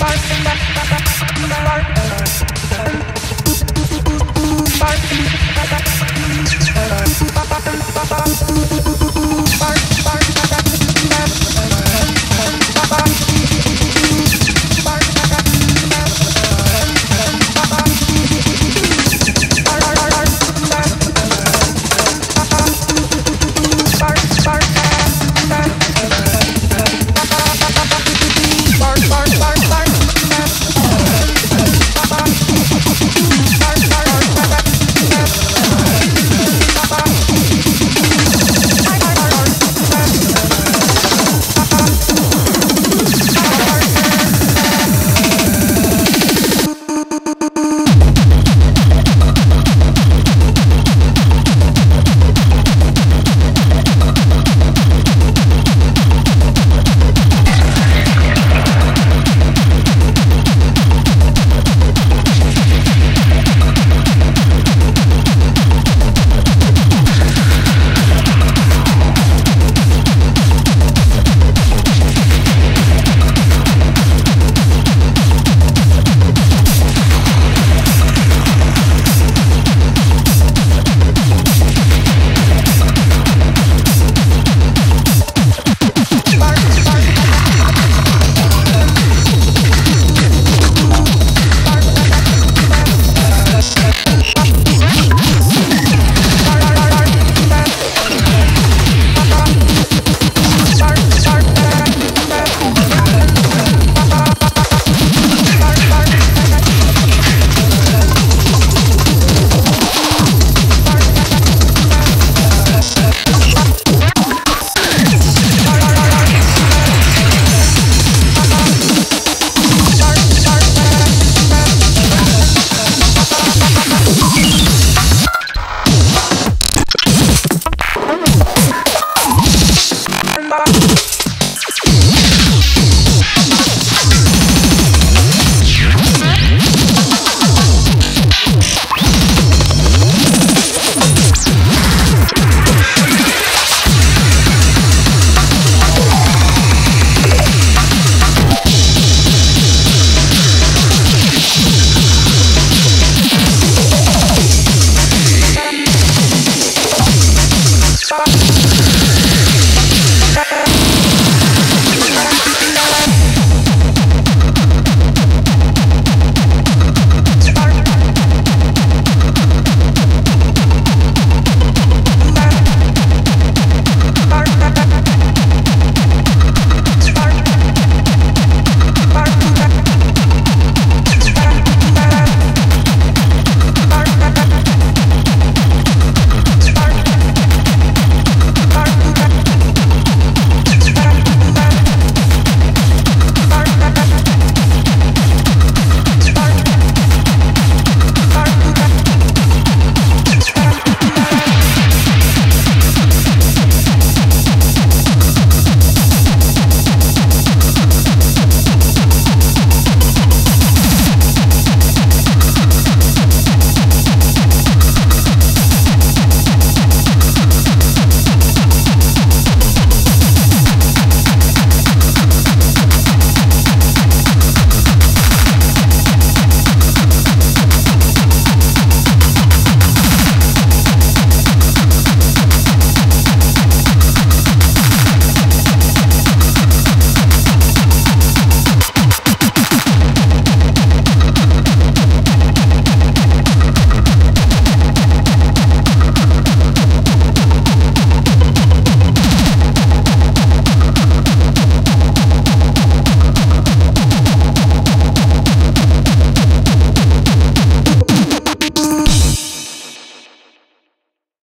Bye.